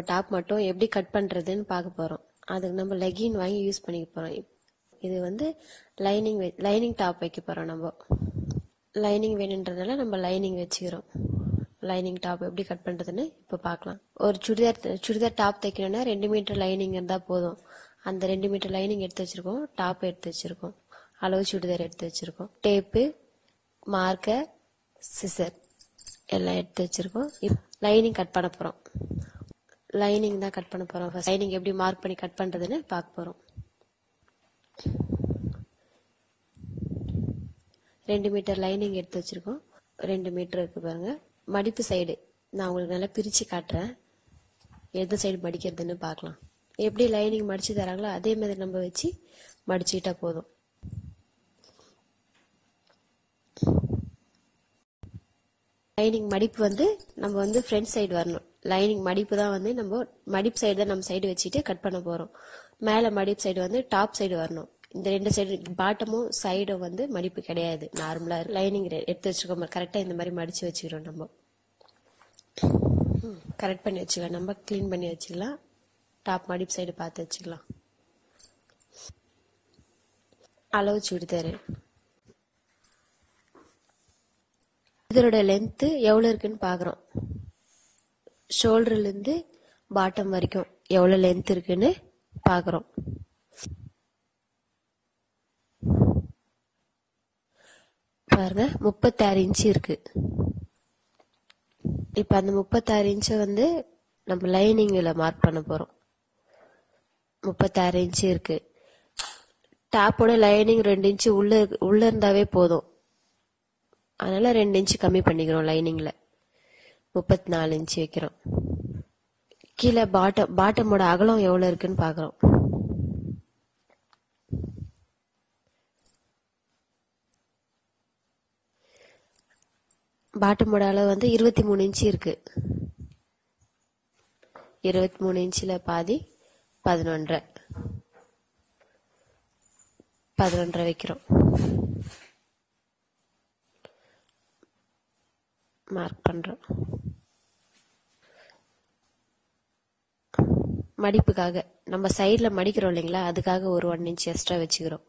Top மட்டும் எப்படி cut பண்ணுறதுன்னு பார்க்க போகிறோம் அதுக்கு நம்ம லெகின் வாங்கி யூஸ் பண்ணிக்க போகிறோம் இது வந்து லைனிங் லைனிங் டாப் வைக்க போகிறோம் நம்ம. லைனிங் வேணுன்றதுனால நம்ம லைனிங் வச்சுக்கிறோம். லைனிங் டாப் எப்படி கட் பண்ணுறதுன்னு இப்போ பார்க்கலாம். ஒரு சுடிதார் சுடிதார் டாப் தைக்கணும்னா ரெண்டு மீட்டர் லைனிங் இருந்தால் போதும். அந்த ரெண்டு மீட்டர் லைனிங் எடுத்து வச்சிருக்கோம். டாப் எடுத்து வச்சிருக்கோம். அளவு சுடிதார் எடுத்து வச்சுருக்கோம். டேப்பு மார்க்கர் சிசர் எல்லாம் எடுத்து வச்சுருக்கோம். இப் லைனிங் கட் பண்ண போகிறோம் லைனிங் தான் கட் பண்ண போறோம் ஃபர்ஸ்ட் லைனிங் எப்படி மார்க் பண்ணி கட் பண்றதுன்னு பார்க்க போறோம். ரெண்டு மீட்டர் லைனிங் எடுத்து வச்சிருக்கோம். ரெண்டு மீட்டர் இருக்கு பாருங்க. மடிப்பு சைடு நான் உங்களுக்கு நல்லா பிரிச்சு காட்டுறேன். எந்த சைடு மடிக்கிறதுன்னு பார்க்கலாம். எப்படி லைனிங் மடிச்சு தராங்களோ அதே மாதிரி நம்ம வச்சு மடிச்சுக்கிட்டா போதும். லைனிங் மடிப்பு வந்து நம்ம வந்து ஃப்ரண்ட் சைடு வரணும். லைனிங் மடிப்பு தான் வந்து நம்ம மடிப்பு சைடு தான் நம்ம சைடு வச்சுட்டு கட் பண்ண போறோம். மேல மடிப்பு சைடு வந்து டாப் சைடு வரணும். இந்த ரெண்டு சைடு பாட்டமும் சைடும் வந்து மடிப்பு கிடையாது. நார்மலா லைனிங் எடுத்து வச்சிருக்கோம் கரெக்டா இந்த மாதிரி மடிச்சு வச்சுக்கிறோம் நம்ம. கரெக்ட் பண்ணி வச்சுக்கலாம். நம்ம க்ளீன் பண்ணி வச்சுக்கலாம். டாப் மடிப்பு சைடு பார்த்து வச்சுக்கலாம். அளவு சுடிதாரு இதனோட லென்த்து எவ்வளோ இருக்குன்னு பார்க்குறோம் ஷோல்டர்லேருந்து பாட்டம் வரைக்கும் எவ்வளோ லென்த் இருக்குன்னு பார்க்குறோம். பாருங்க முப்பத்தாறு இன்ச்சு இருக்கு. இப்போ அந்த முப்பத்தாறு இன்ச்சை வந்து நம்ம லைனிங்கில் மார்க் பண்ண போகிறோம் முப்பத்தாறு இன்ச்சு இருக்கு. டாப்போட லைனிங் ரெண்டு இன்ச்சு உள்ள உள்ள இருந்தாவே போதும். அதனால ரெண்டு இன்ச்சு கம்மி பண்ணிக்கிறோம் லைனிங்கில் முப்பத்தி நாலு இன்ச் வைக்கிறோம். கீழே பாட்டம் பாட்டமோட அகலம் எவ்வளவு இருக்குன்னு பாக்குறோம் பாட்டமோட அளவு வந்து இருபத்தி மூணு இன்ச்சு இருக்கு. இருபத்தி மூணு இன்ச்சில் பாதி பதினொன்றரை. பதினொன்றரை வைக்கிறோம். மார்க் பண்றோம். மடிப்புக்காக. நம்ம சைடில் மடிக்கிறோம் இல்லைங்களா? அதுக்காக ஒரு ஒன் இன்ச் எக்ஸ்ட்ரா வச்சுக்கிறோம்.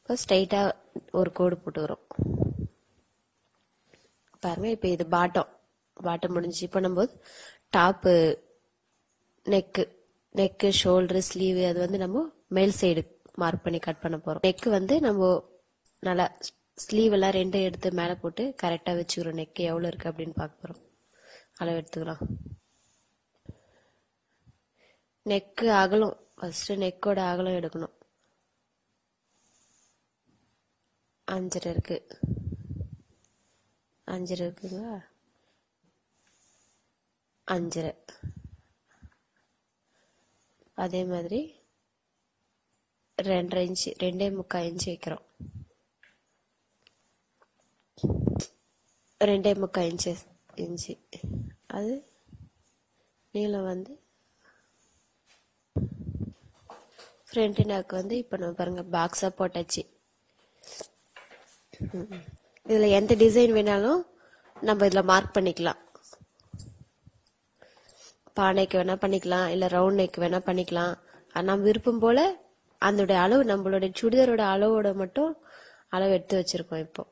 இப்போ ஸ்ட்ரைட்டாக ஒரு கோடு போட்டுக்கிறோம் பாருங்க இப்போ இது பாட்டம் பாட்டம் முடிஞ்சு இப்போ நம்ம top neck neck shoulder sleeve அது வந்து நம்ம மேல் சைடு மார்க் பண்ணி கட் பண்ண போகிறோம் நெக்கு வந்து நம்ம நல்லா ஸ்லீவ் எல்லாம் ரெண்டும் எடுத்து மேலே போட்டு கரெக்டாக வச்சுக்கிறோம். நெக்கு எவ்வளோ இருக்கு அப்படின்னு பார்க்க போகிறோம் அளவு எடுத்துக்கலாம். நெக்கு அகலம். ஃபர்ஸ்ட் நெக்கோட அகலம் எடுக்கணும். அஞ்சரை இருக்கு. அஞ்சரை இருக்குங்களா? அஞ்சரை. அதே மாதிரி ரெண்டரை இன்ச்சு ரெண்டே முக்கால் இன்ச்சு வைக்கிறோம். ரெண்டே முக்கால் இன்ச்சு இன்ச்சு. அது நீளம் வந்து ஃப்ரண்ட் நாக்கு வந்து இப்போ நம்ம பாருங்க பாக்ஸாக போட்டாச்சு. இதில் எந்த டிசைன் வேணாலும் நம்ம இதில் மார்க் பண்ணிக்கலாம். பானைக்கு வேணா பண்ணிக்கலாம் இல்லை ரவுண்ட் நெக் வேணா பண்ணிக்கலாம். நம்ம விருப்பம் போல அதோட அளவு நம்மளுடைய சுடிதாரோட அளவோட மட்டும் அளவு எடுத்து வச்சிருக்கோம் இப்போ.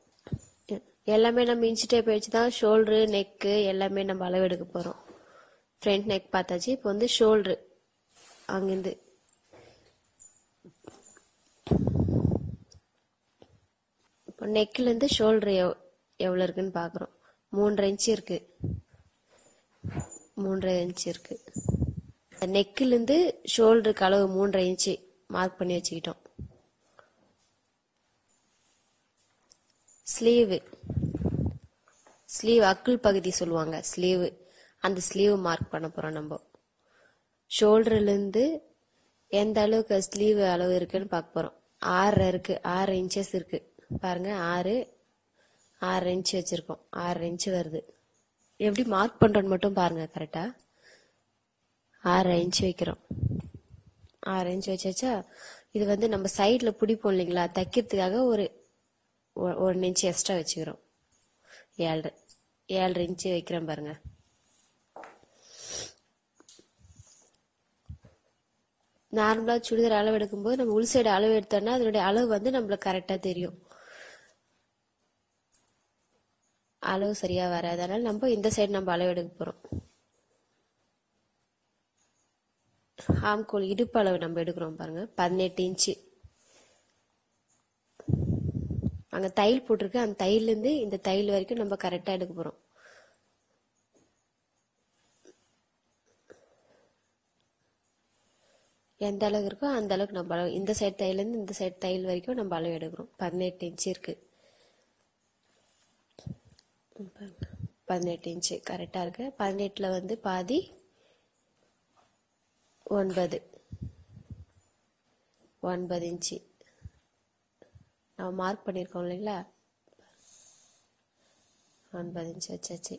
எல்லாமே நம்ம இன்ச்சு டேப் வச்சு தான். ஷோல்டரு நெக்கு எல்லாமே நம்ம அளவு எடுக்க போகிறோம் ஃப்ரண்ட் நெக் பார்த்தாச்சு. இப்போ வந்து ஷோல்டரு அங்கேருந்து. இப்போ நெக்ல இருந்து ஷோல்டர் எவ் எவ்வளோ இருக்குன்னு பார்க்குறோம். மூன்றரை இன்ச்சு இருக்குது மூன்றரை இன்ச்சு இருக்குது நெக்கிலேருந்து ஷோல்டருக்கு அளவு மூன்றரை இன்ச்சு மார்க் பண்ணி வச்சுக்கிட்டோம். ஸ்லீவு. ஸ்லீவ் அக்குள் பகுதி சொல்லுவாங்க ஸ்லீவ். அந்த ஸ்லீவ் மார்க் பண்ண போறோம் நம்ம. ஷோல்டர்லேருந்து எந்த அளவுக்கு ஸ்லீவ் அளவு இருக்குன்னு பார்க்க போறோம். ஆறு இருக்கு ஆறு இன்ச்சஸ் இருக்கு. பாருங்க ஆறு ஆறு இன்ச்சு வச்சிருக்கோம். ஆறு இன்ச்சு வருது. எப்படி மார்க் பண்ணுறோன்னு மட்டும் பாருங்க கரெக்டாக ஆறு இன்ச்சு வைக்கிறோம். ஆறு இன்ச்சு வச்சாச்சா இது வந்து நம்ம சைடில் பிடிப்போம் இல்லைங்களா? தைக்கிறதுக்காக ஒரு ஒன் இன்ச்சு எக்ஸ்ட்ரா வச்சுக்கிறோம். ஏழரை ஏழரை இன்ச்சு வைக்கிறேன் பாருங்க. நார்மலா சுடிதார் அளவு எடுக்கும்போது நம்ம உள் சைடு அளவு எடுத்தோம்னா அதனுடைய அளவு வந்து நம்மளுக்கு கரெக்டா தெரியும். அளவு சரியா வராது. அதனால நம்ம இந்த சைடு நம்ம அளவு எடுக்க போறோம். ஆம்கோல் இடுப்பு அளவு நம்ம எடுக்கிறோம் பாருங்க. பதினெட்டு இன்ச்சு. அங்க தையல் போட்டிருக்கு. அந்த தையல்ல இருந்து இந்த தையல் வரைக்கும் நம்ம கரெக்டா எடுக்க போறோம். எந்த அளவு இருக்கோ அந்த அளவுக்கு நம்ம அளவு இந்த சைடு தையல்ல இருந்து இந்த சைடு தையல் வரைக்கும் நம்ம அளவு எடுக்கிறோம். பதினெட்டு இன்ச்சு இருக்கு. பதினெட்டு இன்ச்சு கரெக்டாக இருக்கு. பதினெட்டில் வந்து பாதி ஒன்பது. ஒன்பது இன்ச்சு நம்ம மார்க் பண்ணியிருக்கோம் இல்லைங்களா? ஒன்பது இன்ச்சு வச்சாச்சு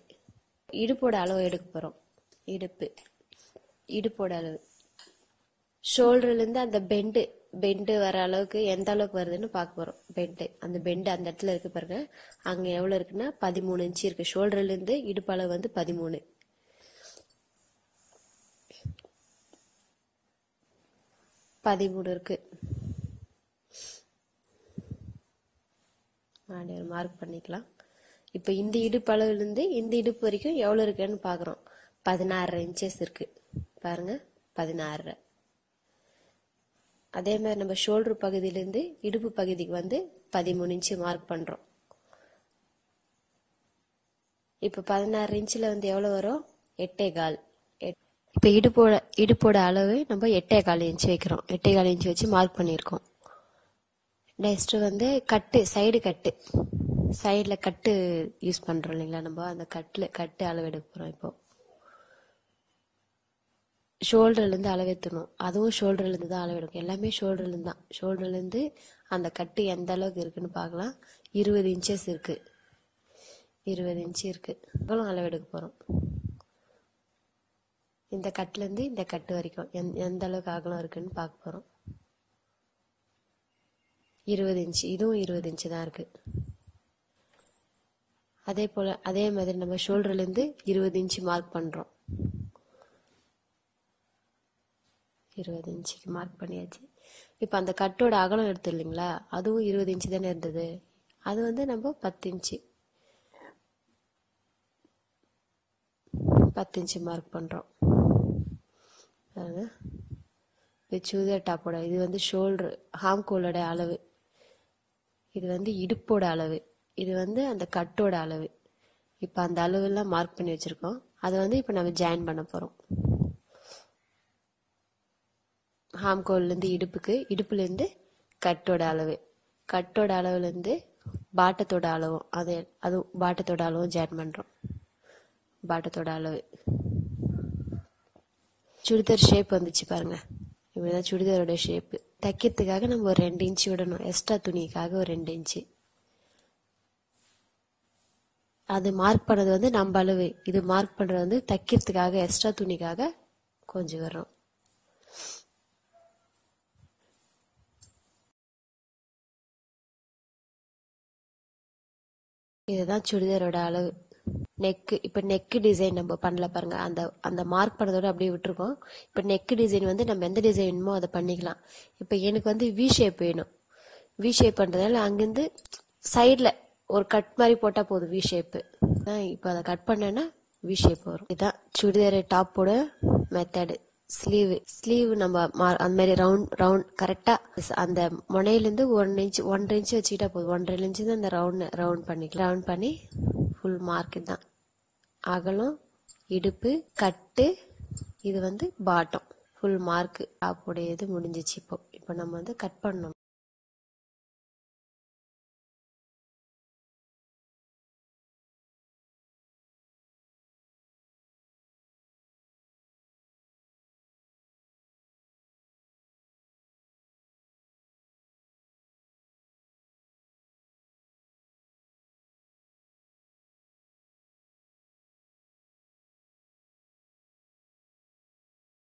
இடுப்போட அளவு எடுக்க போகிறோம் இடுப்பு. இடுப்போட அளவு. ஷோல்டர்ல இருந்து அந்த பெண்டு பெண்டு வர அளவுக்கு எந்த அளவுக்கு வருதுன்னு பார்க்க போகிறோம் பெண்டு அந்த பெண்டு அந்த இடத்துல இருக்கு பாருங்க. அங்கே எவ்வளவு இருக்குன்னா பதிமூணு இன்ச்சு இருக்கு. ஷோல்டர்ல இருந்து இடுப்பு அளவு வந்து பதிமூணு. பதிமூணு இருக்கு. மார்க் பண்ணிக்கலாம். இப்போ இந்த இடுப்பு அளவுலேருந்து இந்த இடுப்பு வரைக்கும் எவ்வளோ இருக்குன்னு பார்க்குறோம் பதினாறு இன்ச்சஸ் இருக்குது பாருங்க பதினாறு. அதே மாதிரி நம்ம ஷோல்டர் பகுதியிலேருந்து இடுப்பு பகுதிக்கு வந்து பதிமூணு இன்ச்சு மார்க் பண்ணுறோம் இப்போ பதினாறு இன்ச்சில் வந்து எவ்வளோ வரும்? எட்டே கால். எட்- இடுப்போட இடுப்போட அளவு நம்ம எட்டே கால் இன்ச்சு வைக்கிறோம். எட்டே கால் இன்ச்சு வச்சு மார்க் பண்ணியிருக்கோம். நெக்ஸ்ட் வந்து கட்டு சைடு கட்டு. சைடில் கட்டு யூஸ் பண்ணுறோம் இல்லைங்களா நம்ம? அந்த கட்டில் கட்டு அளவு எடுக்க போகிறோம் இப்போ ஷோல்டர்லேருந்து அளவெத்தணும். அதுவும் ஷோல்டர்லேருந்து தான் அளவெடுக்கும் எல்லாமே ஷோல்டர்லேருந்து தான். ஷோல்டர்லேருந்து அந்த கட்டு எந்த அளவுக்கு இருக்குன்னு பார்க்கலாம். இருபது இன்ச்சஸ் இருக்குது இருபது இன்ச்சு இருக்குது இவ்வளோ அளவெடுக்க போகிறோம் இந்த கட்டுலேருந்து இந்த கட்டு வரைக்கும் எந் எந்த அளவுக்கு அகலம் இருக்குன்னு பார்க்க போகிறோம் இருபது இன்ச்சு. இதுவும் இருபது இன்ச்சு தான் இருக்கு. அதே போல அதே மாதிரி நம்ம ஷோல்டர்ல இருந்து இருபது இன்ச்சு மார்க் பண்றோம். இருபது இன்ச்சுக்கு மார்க் பண்ணியாச்சு. இப்போ அந்த கட்டோட அகலம் எடுத்து இல்லைங்களா? அதுவும் இருபது இன்ச்சு தானே இருந்தது. அது வந்து நம்ம பத்து இன்ச்சு. பத்து இன்ச்சு மார்க் பண்றோம். பாருங்க டாப்போட இது வந்து ஷோல்டர் ஹாம்கோலோட அளவு. இது வந்து இடுப்போட அளவு. இது வந்து அந்த கட்டோட அளவு. இப்போ அந்த அளவுலாம் மார்க் பண்ணி வச்சுருக்கோம். அதை வந்து இப்போ நம்ம ஜாயின் பண்ண போகிறோம் ஹாம்கோல்லேருந்து இடுப்புக்கு இடுப்புலேருந்து கட்டோட அளவு. கட்டோட அளவுலேருந்து பாட்டத்தோட அளவும். அது அதுவும் பாட்டத்தோட அளவும் ஜாயின் பண்ணுறோம் பாட்டத்தோட அளவு. சுடிதார் ஷேப் வந்துச்சு பாருங்க. இப்படிதான் சுடிதாரோட ஷேப்பு தைக்கிறதுக்காக நம்ம ஒரு ரெண்டு இன்ச்சு விடணும். எக்ஸ்ட்ரா துணிக்காக ஒரு ரெண்டு இன்ச்சு. அது மார்க் பண்ணது வந்து நம்ம அளவு. இது மார்க் பண்றது வந்து தைக்கிறதுக்காக எக்ஸ்ட்ரா துணிக்காக கொஞ்சம் வரும் இதுதான் சுடிதாரோட அளவு. நெக்கு இப்போ நெக்கு டிசைன் நம்ம பண்ணல பாருங்க. அந்த அந்த மார்க் பண்ணதோட அப்படியே விட்டுருக்கோம். இப்போ நெக்கு டிசைன் வந்து நம்ம எந்த டிசைன் வேணுமோ அதை பண்ணிக்கலாம். இப்போ எனக்கு வந்து வி ஷேப் வேணும். வி ஷேப் பண்ணுறதுனால அங்கேருந்து சைடில் ஒரு கட் மாதிரி போட்டால் போதும் வி ஷேப் இப்போ அதை கட் பண்ணேன்னா வி ஷேப் வரும். இதுதான் சுடிதார் டாப்போட மெத்தடு ஸ்லீவ் ஸ்லீவ் நம்ம மா- அந்த மாதிரி ரவுண்ட் ரவுண்ட் கரெக்டாக அந்த முனையிலேருந்து ஒன் இன்ச் ஒன்றரை இன்ச் வச்சுக்கிட்டா போதும். ஒன்றரை இன்ச்சு தான் அந்த ரவுண்ட் ரவுண்ட் பண்ணிக்கலாம். ரவுண்ட் பண்ணி ஃபுல் மார்க்கு தான். அகலம் இடுப்பு கட்டு இது வந்து பாட்டம் ஃபுல் மார்க்கு டாப்போடைய இது முடிஞ்சிச்சு இப்போ. இப்போ நம்ம வந்து கட் பண்ணணும்.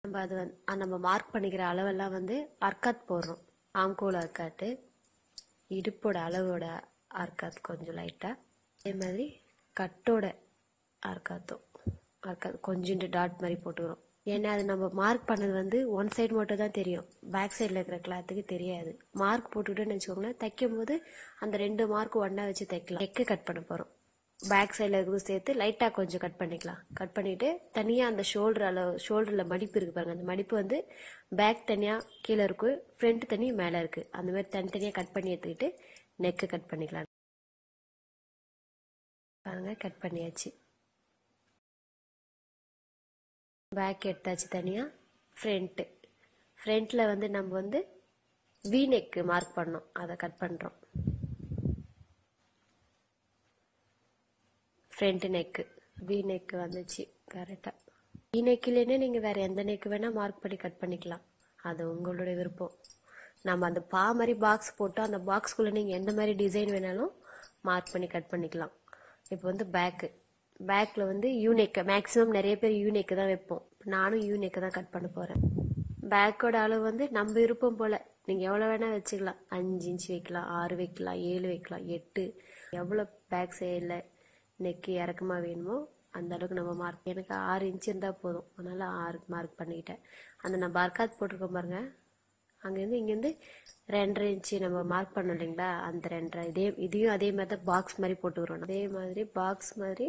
நம்ம அது வந்து நம்ம மார்க் பண்ணிக்கிற அளவெல்லாம் வந்து அர்க்காத் போடுறோம். ஆம்கோல் அர்க்காட்டு இடுப்போட அளவோட அர்க்காத் கொஞ்சம் லைட்டாக அதே மாதிரி கட்டோட அர்க்காத்தும் அர்க்காத் கொஞ்சோண்டு டாட் மாதிரி போட்டுக்கிறோம். ஏன்னா அது நம்ம மார்க் பண்ணது வந்து ஒன் சைடு மட்டும் தான் தெரியும். பேக் சைடில் இருக்கிற கிளாத்துக்கு தெரியாது. மார்க் போட்டுக்கிட்டோன்னு வச்சுக்கோங்களேன் தைக்கும் போது அந்த ரெண்டு மார்க் ஒன்றா வச்சு தைக்கலாம். நெக்கு கட் பண்ண போகிறோம் பேக் சைடில் இருக்கிறது சேர்த்து லைட்டாக கொஞ்சம் கட் பண்ணிக்கலாம். கட் பண்ணிவிட்டு தனியாக அந்த ஷோல்டர் அளவு ஷோல்டரில் மடிப்பு இருக்குது பாருங்கள் அந்த மடிப்பு வந்து பேக் தனியாக கீழே இருக்கு ஃப்ரண்ட் தனி மேலே இருக்குது அந்த மாதிரி தனித்தனியாக கட் பண்ணி எடுத்துக்கிட்டு நெக்கை கட் பண்ணிக்கலாம். பாருங்கள் கட் பண்ணியாச்சு. பேக் எடுத்தாச்சு தனியாக ஃப்ரண்ட்டு ஃப்ரண்ட்டில் வந்து நம்ம வந்து வி நெக்கு மார்க் பண்ணோம். அதை கட் பண்ணுறோம் ஃப்ரண்ட் நெக்கு வி நெக்கு வந்துச்சு கரெக்டாக வி நெக்கிலேனே நீங்கள் வேறு எந்த நெக்கு வேணால் மார்க் பண்ணி கட் பண்ணிக்கலாம். அது உங்களோட விருப்பம். நம்ம அந்த பா மாதிரி பாக்ஸ் போட்டு அந்த பாக்ஸ்குள்ளே நீங்கள் எந்த மாதிரி டிசைன் வேணாலும் மார்க் பண்ணி கட் பண்ணிக்கலாம். இப்போ வந்து பேக்கு பேக்கில் வந்து யூனெக்கு மேக்ஸிமம் நிறைய பேர் யூனேக்கு தான் வைப்போம். நானும் யூனேக்கு தான் கட் பண்ண போகிறேன் பேக்கோட அளவு வந்து நம்ம விருப்பம் போல். நீங்கள் எவ்வளோ வேணால் வச்சுக்கலாம். அஞ்சு இன்ச்சு வைக்கலாம் ஆறு வைக்கலாம் ஏழு வைக்கலாம் எட்டு. எவ்வளோ பேக் சைடில் நெக்கு இறக்கமாக வேணுமோ அந்த அளவுக்கு நம்ம மார்க் எனக்கு ஆறு இன்ச் இருந்தால் போதும். அதனால் ஆறு மார்க் பண்ணிக்கிட்டேன் அந்த நான் பர்காத் போட்டிருக்கோம் பாருங்க. அங்கேருந்து இங்கேருந்து ரெண்டரை இன்ச்சு நம்ம மார்க் பண்ணோம் இல்லைங்களா? அந்த ரெண்டரை இதே இதையும் அதே மாதிரி தான் பாக்ஸ் மாதிரி போட்டுக்கிறோம். அதே மாதிரி பாக்ஸ் மாதிரி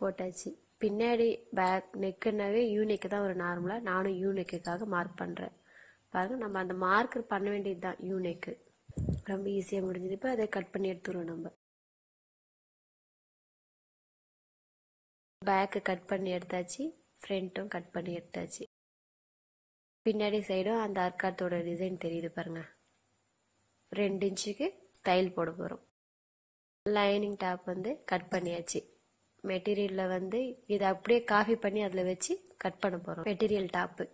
போட்டாச்சு. பின்னாடி பேக் நெக்குனாவே யூ நெக்கு தான் ஒரு நார்மலாக நானும் யூ நெக்குக்காக மார்க் பண்ணுறேன் பாருங்க நம்ம அந்த மார்க் பண்ண வேண்டியது தான் யூ நெக்கு ரொம்ப ஈஸியாக முடிஞ்சது. இப்போ அதை கட் பண்ணி எடுத்துருவோம் நம்ம. பேக்கு கட் பண்ணி எடுத்தாச்சு ஃப்ரண்ட்டும் கட் பண்ணி எடுத்தாச்சு. பின்னாடி சைடும் அந்த அர்க்காத்தோட டிசைன் தெரியுது பாருங்க. ரெண்டு இன்ச்சுக்கு தையல் போட போகிறோம் லைனிங் டாப் வந்து கட் பண்ணியாச்சு. மெட்டீரியலில் வந்து இதை அப்படியே காஃபி பண்ணி அதில் வச்சு கட் பண்ண போகிறோம் மெட்டீரியல் டாப்பு